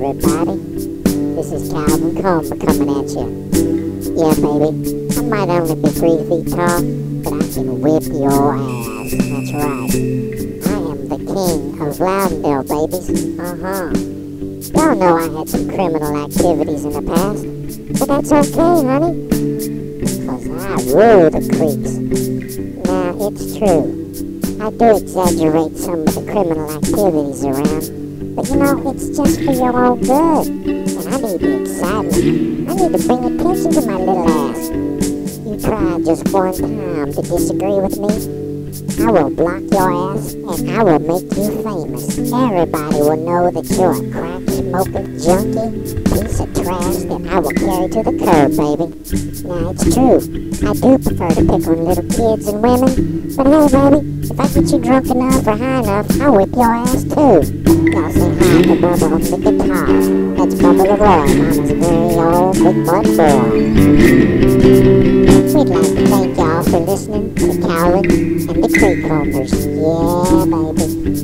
everybody. This is Kalvin Komber coming at you. Yeah, baby, I might only be three feet tall, but I can whip your ass. That's right. I am the king of Loudondale, babies. Uh-huh. Y'all know I had some criminal activities in the past, but that's okay, honey. Cause I rule the creeks. Now, it's true. I do exaggerate some of the criminal activities around, but you know, it's just for your own good. And I need the excitement. I need to bring attention to my little ass. You try just one time to disagree with me, I will block your ass and I will make you famous. Everybody will know that you're a crack smoking junkie, piece of trash that I will carry to the curb, baby. Now it's true, I do prefer to pick on little kids and women, but hey, baby, if I get you drunk enough or high enough, I'll whip your ass too. Y'all say hi to Bubba on the guitar. That's Bubba Leroy, Mama's very old big butt boy. We'd like to thank y'all for listening to Kalvin and the Creek Combers. Yeah, baby.